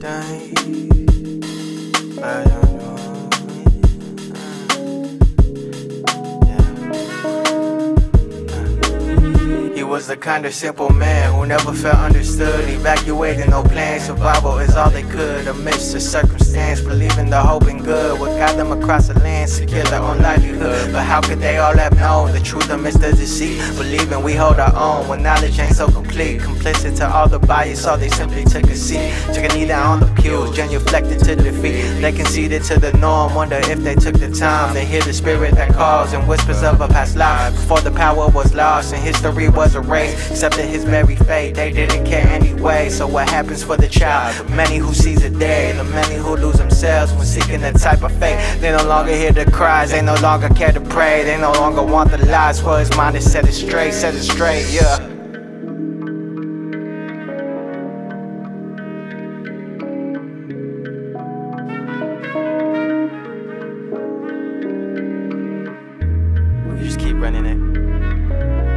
Die. I was the kind of simple man who never felt understood. Evacuating no plan, survival is all they could amidst the circumstance. Believing the hope and good would guide them across the land, secure their own livelihood. But how could they all have known the truth amidst the deceit? Believing we hold our own when knowledge ain't so complete. Complicit to all the bias, so they simply took a seat. Took a knee down on the pews, genuflected to defeat. They conceded to the norm, wonder if they took the time to hear the spirit that calls and whispers of a past life. Before the power was lost and history was erased, accepted his very fate. They didn't care anyway. So what happens for the child? Many who sees a day, the many who lose themselves when seeking that type of fate. They no longer hear the cries, they no longer care to pray. They no longer want the lies for his mind is set it straight, set it straight, yeah. Just keep running it.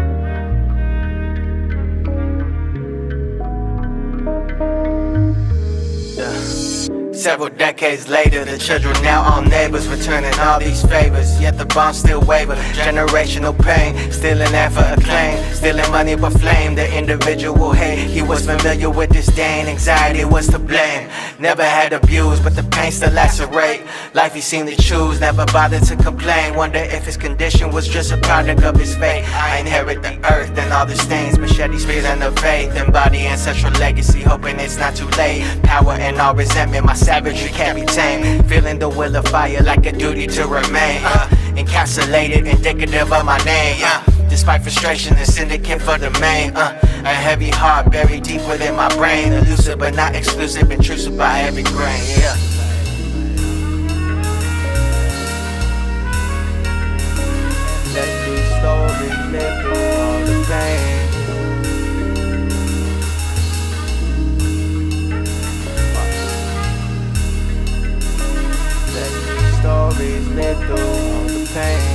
Several decades later, the children now own neighbors, returning all these favors. Yet the bonds still waver. Generational pain, still in for acclaim. Stealing money but flame, the individual hate. He was familiar with disdain, anxiety was to blame. Never had abuse, but the pain still lacerate. Life he seemed to choose, never bothered to complain. Wonder if his condition was just a product of his fate. I inherit the earth and all the stains, machetes feeling the faith. Embody ancestral legacy, hoping it's not too late. Power and all resentment, my savagery can't be tamed. Feeling the will of fire like a duty to remain. Uh, encapsulated, indicative of my name. Uh, despite frustration and syndicate for the main. Uh, a heavy heart buried deep within my brain. Elusive but not exclusive, intrusive by every grain. Yeah. Let these stories live through all the pain. Stories live through all the pain.